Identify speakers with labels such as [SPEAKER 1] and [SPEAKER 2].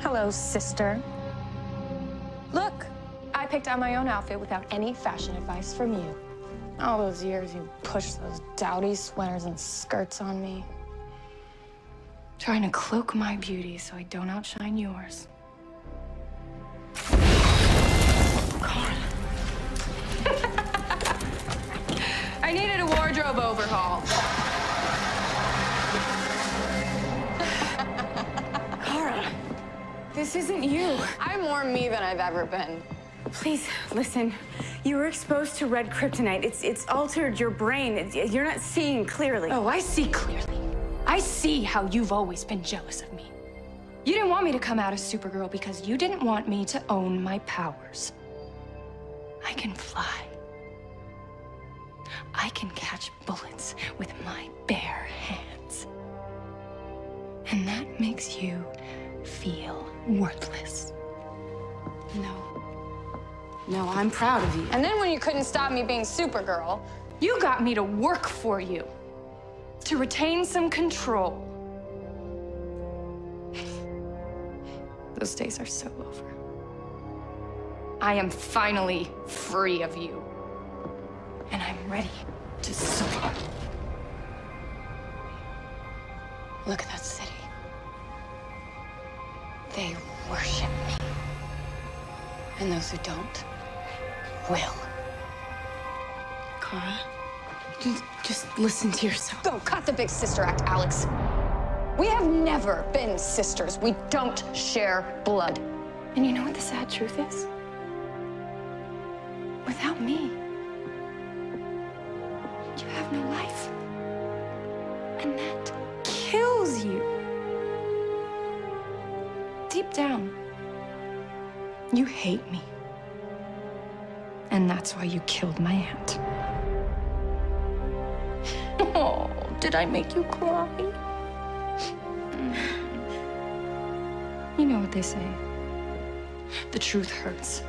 [SPEAKER 1] Hello, sister. Look, I picked out my own outfit without any fashion advice from you. All those years you pushed those dowdy sweaters and skirts on me. Trying to cloak my beauty so I don't outshine yours. I needed a wardrobe overhaul.
[SPEAKER 2] This isn't you.
[SPEAKER 3] I'm more me than I've ever been.
[SPEAKER 2] Please, listen. You were exposed to red kryptonite. It's, it's altered your brain. It's, you're not seeing clearly.
[SPEAKER 1] Oh, I see clearly. I see how you've always been jealous of me. You didn't want me to come out as Supergirl because you didn't want me to own my powers. I can fly. I can catch bullets with my bare hands. And that makes you feel worthless.
[SPEAKER 2] No. No, I'm proud of you.
[SPEAKER 3] And then when you couldn't stop me being Supergirl,
[SPEAKER 1] You got me to work for you, to retain some control. Those days are so over. I am finally free of you. And I'm ready to soar. Look at that city. They worship me. And those who don't will.
[SPEAKER 2] Kara, just, just listen to yourself.
[SPEAKER 3] go cut the big sister act, Alex. We have never been sisters. We don't share blood.
[SPEAKER 1] And you know what the sad truth is? Without me, you have no life. Deep down, you hate me. And that's why you killed my aunt. Oh, did I make you cry? You know what they say. The truth hurts.